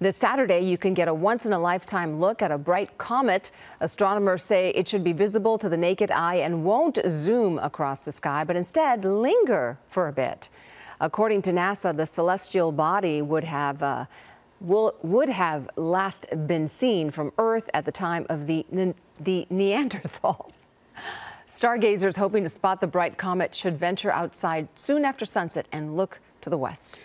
This Saturday, you can get a once in a lifetime look at a bright comet. Astronomers say it should be visible to the naked eye and won't zoom across the sky, but instead linger for a bit. According to NASA, the celestial body would have uh, will, would have last been seen from Earth at the time of the, the Neanderthals. Stargazers hoping to spot the bright comet should venture outside soon after sunset and look to the west.